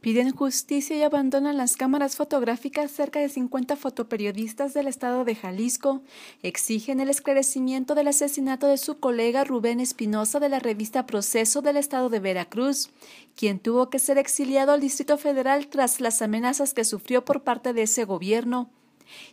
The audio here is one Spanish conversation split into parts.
Piden justicia y abandonan las cámaras fotográficas cerca de 50 fotoperiodistas del estado de Jalisco. Exigen el esclarecimiento del asesinato de su colega Rubén Espinosa de la revista Proceso del estado de Veracruz, quien tuvo que ser exiliado al Distrito Federal tras las amenazas que sufrió por parte de ese gobierno.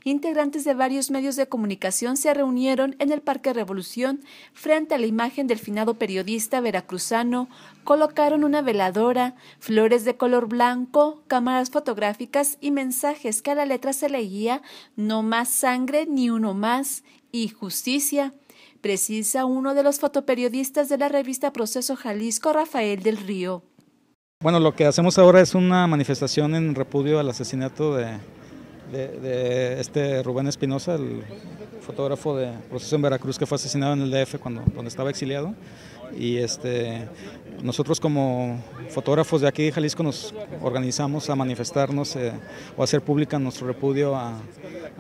Integrantes de varios medios de comunicación se reunieron en el Parque Revolución frente a la imagen del finado periodista veracruzano, colocaron una veladora, flores de color blanco, cámaras fotográficas y mensajes que a la letra se leía no más sangre ni uno más y justicia precisa uno de los fotoperiodistas de la revista Proceso Jalisco, Rafael del Río. Bueno, lo que hacemos ahora es una manifestación en repudio al asesinato de de, este Rubén Espinosa, el fotógrafo de proceso en Veracruz que fue asesinado en el DF cuando, donde estaba exiliado. Y este, nosotros como fotógrafos de aquí de Jalisco nos organizamos a manifestarnos eh, o a hacer pública nuestro repudio a,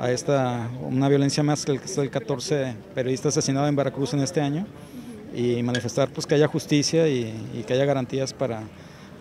esta, una violencia más que el, el 14 periodistas asesinados en Veracruz en este año y manifestar pues que haya justicia y que haya garantías para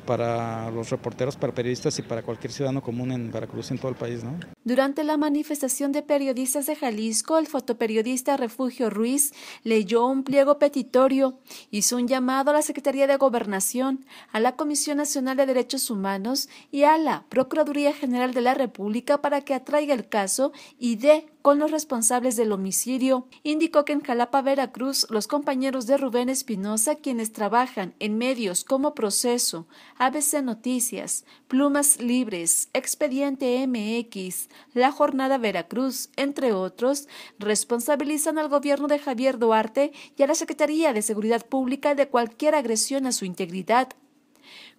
para los reporteros, para periodistas y para cualquier ciudadano común en Veracruz y en todo el país. ¿no? Durante la manifestación de periodistas de Jalisco, el fotoperiodista Refugio Ruiz leyó un pliego petitorio, hizo un llamado a la Secretaría de Gobernación, a la Comisión Nacional de Derechos Humanos y a la Procuraduría General de la República para que atraiga el caso y dé con los responsables del homicidio. Indicó que en Jalapa, Veracruz, los compañeros de Rubén Espinosa, quienes trabajan en medios como Proceso, ABC Noticias, Plumas Libres, Expediente MX, La Jornada Veracruz, entre otros, responsabilizan al gobierno de Javier Duarte y a la Secretaría de Seguridad Pública de cualquier agresión a su integridad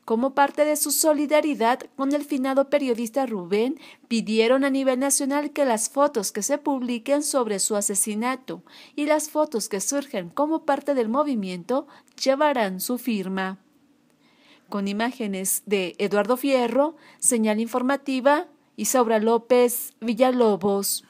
como parte de su solidaridad con el finado periodista Rubén, pidieron a nivel nacional que las fotos que se publiquen sobre su asesinato y las fotos que surgen como parte del movimiento llevarán su firma. Con imágenes de Eduardo Fierro, señal informativa, Isaura López, Villalobos.